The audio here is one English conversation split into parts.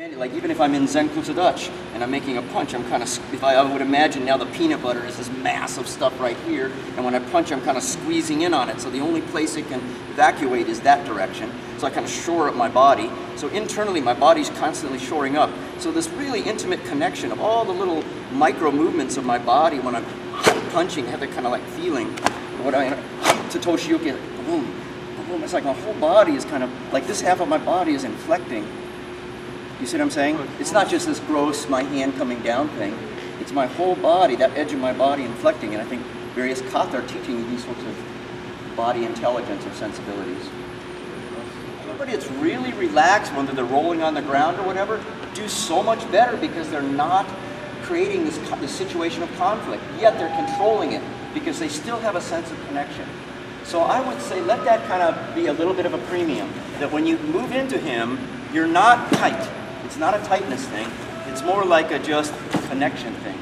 And like even if I'm in Zen Dutch and I'm making a punch, I'm kind of, if I, I, would imagine now the peanut butter is this massive stuff right here, and when I punch, I'm kind of squeezing in on it. So the only place it can evacuate is that direction. So I kind of shore up my body. So internally, my body's constantly shoring up. So this really intimate connection of all the little micro movements of my body when I'm punching, have that kind of like feeling. What I, Satoshi Yuki, boom, boom. It's like my whole body is kind of like this half of my body is inflecting you see what I'm saying? It's not just this gross, my hand coming down thing. It's my whole body, that edge of my body inflecting. And I think various kata are teaching you these sorts of body intelligence or sensibilities. Everybody that's really relaxed, whether they're rolling on the ground or whatever, do so much better because they're not creating this, this situation of conflict. Yet they're controlling it because they still have a sense of connection. So I would say let that kind of be a little bit of a premium. That when you move into him, you're not tight. It's not a tightness thing. It's more like a just connection thing.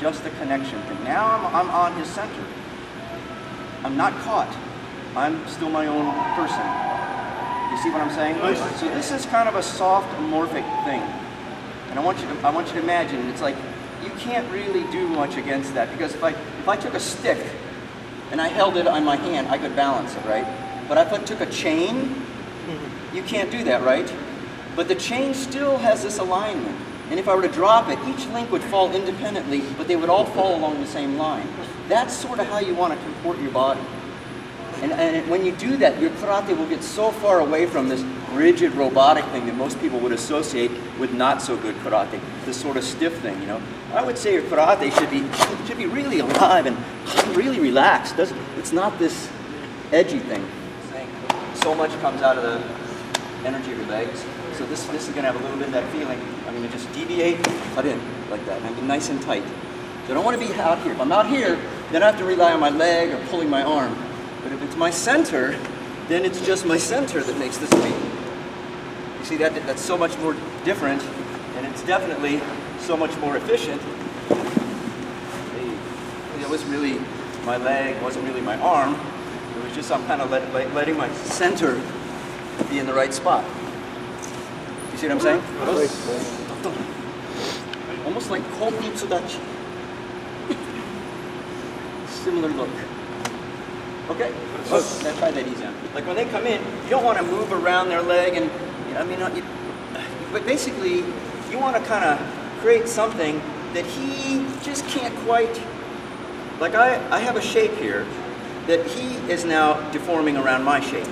Just a connection thing. Now I'm, I'm on his center. I'm not caught. I'm still my own person. You see what I'm saying? So this is kind of a soft, amorphic thing. And I want you to, I want you to imagine, it's like, you can't really do much against that because if I, if I took a stick and I held it on my hand, I could balance it, right? But if I took a chain, mm-hmm. you can't do that, right? But the chain still has this alignment. And if I were to drop it, each link would fall independently, but they would all fall along the same line. That's sort of how you want to comport your body. And, and when you do that, your karate will get so far away from this rigid robotic thing that most people would associate with not so good karate, this sort of stiff thing, you know. I would say your karate should be should be really alive and really relaxed. It's not this edgy thing. So much comes out of the energy of your legs. So this, this is going to have a little bit of that feeling. I'm going to just deviate, cut in like that, and be nice and tight. So I don't want to be out here. If I'm out here, then I have to rely on my leg or pulling my arm. But if it's my center, then it's just my center that makes this beat. You see that that's so much more different, and it's definitely so much more efficient. It wasn't really my leg, wasn't really my arm. It was just I'm kind of let, letting my center be in the right spot see what I'm saying? Almost like Kokutsu dachi. Similar look. Okay? Oh, now try that easy on. Like when they come in, you don't want to move around their leg and, I mean, you, but basically, you want to kind of create something that he just can't quite, like I, I have a shape here that he is now deforming around my shape.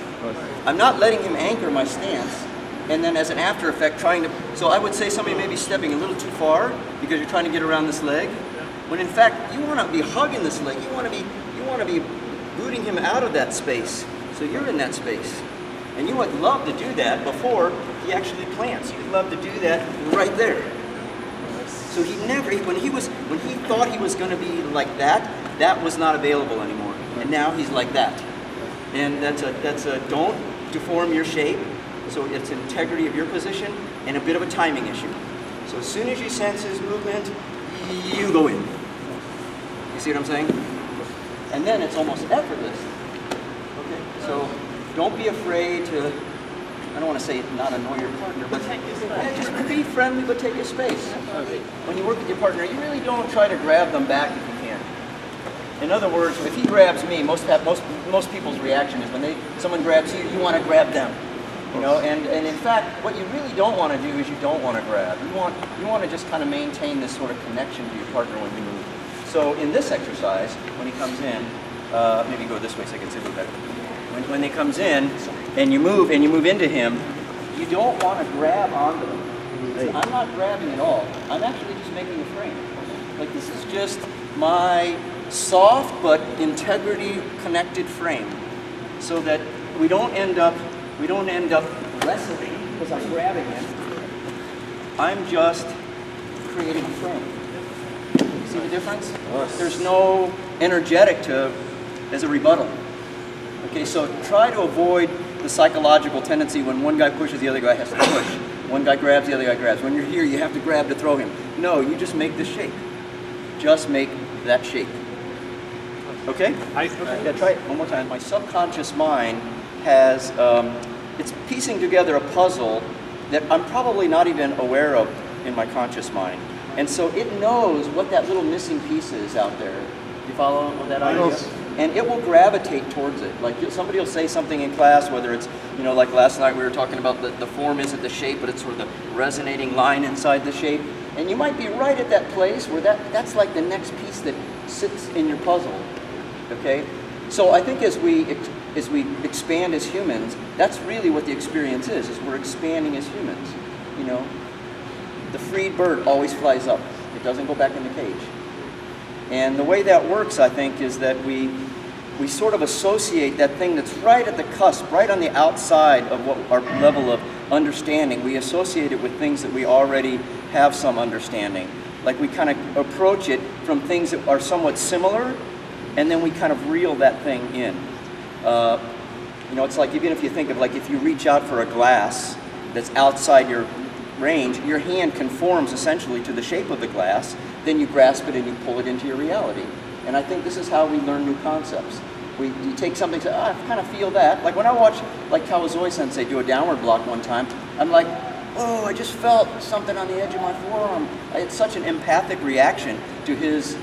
I'm not letting him anchor my stance and then as an after effect trying to, so I would say somebody may be stepping a little too far because you're trying to get around this leg, when in fact you want to be hugging this leg, you want to be, you want to be booting him out of that space. So you're in that space. And you would love to do that before he actually plants. You'd love to do that right there. So he never, when he was, when he thought he was going to be like that, that was not available anymore. And now he's like that. And that's a, that's a, don't deform your shape. So it's integrity of your position and a bit of a timing issue. So as soon as you sense his movement, you go in. You see what I'm saying? And then it's almost effortless. Okay, so don't be afraid to, I don't want to say not annoy your partner, but just be friendly, but take a space. When you work with your partner, you really don't try to grab them back if you can. In other words, if he grabs me, most, most, most people's reaction is when they, someone grabs you, you want to grab them. You know, and, and in fact, what you really don't want to do is you don't want to grab. You want, you want to just kind of maintain this sort of connection to your partner when you move. So in this exercise, when he comes in, uh, maybe go this way so I can see a little better. When, when he comes in and you move and you move into him, you don't want to grab onto him. I'm not grabbing at all. I'm actually just making a frame. Like this is just my soft but integrity connected frame so that we don't end up we don't end up wrestling because I'm grabbing it. I'm just creating a frame. See the difference? There's no energetic to as a rebuttal. Okay, so try to avoid the psychological tendency when one guy pushes, the other guy has to push. One guy grabs, the other guy grabs. When you're here, you have to grab to throw him. No, you just make the shape. Just make that shape. Okay? Yeah, try it one more time. My subconscious mind has, um, it's piecing together a puzzle that I'm probably not even aware of in my conscious mind. And so it knows what that little missing piece is out there. You follow that idea? And it will gravitate towards it. Like somebody will say something in class, whether it's, you know, like last night we were talking about the, the form isn't the shape, but it's sort of the resonating line inside the shape. And you might be right at that place where that, that's like the next piece that sits in your puzzle. Okay? So I think as we as we expand as humans, that's really what the experience is, is we're expanding as humans. You know? The freed bird always flies up. It doesn't go back in the cage. And the way that works, I think, is that we we sort of associate that thing that's right at the cusp, right on the outside of what our level of understanding. We associate it with things that we already have some understanding. Like we kind of approach it from things that are somewhat similar, and then we kind of reel that thing in. Uh, you know, it's like even if you think of like if you reach out for a glass that's outside your range, your hand conforms essentially to the shape of the glass, then you grasp it and you pull it into your reality. And I think this is how we learn new concepts. We you take something to, ah, I kind of feel that. Like when I watched like Kawazoe Sensei do a downward block one time, I'm like, oh, I just felt something on the edge of my forearm. I had such an empathic reaction to his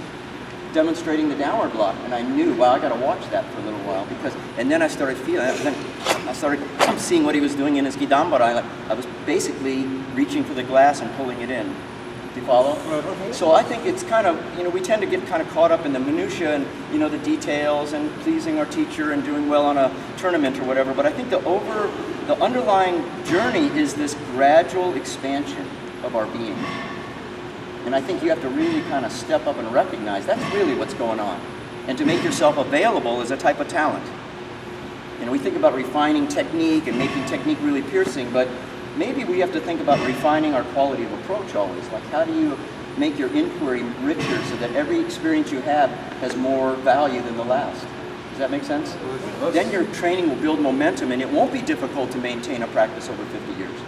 demonstrating the downward block, and I knew, wow, I got to watch that for a little while because. And then I started feeling. Then I started seeing what he was doing in his gedan barai. I, like, I was basically reaching for the glass and pulling it in. Do you follow? So I think it's kind of, you know, we tend to get kind of caught up in the minutia and, you know, the details and pleasing our teacher and doing well on a tournament or whatever. But I think the over, the underlying journey is this gradual expansion of our being. And I think you have to really kind of step up and recognize that's really what's going on. And to make yourself available is a type of talent. You know, we think about refining technique and making technique really piercing, but maybe we have to think about refining our quality of approach always. Like, how do you make your inquiry richer so that every experience you have has more value than the last? Does that make sense? Then your training will build momentum and it won't be difficult to maintain a practice over 50 years.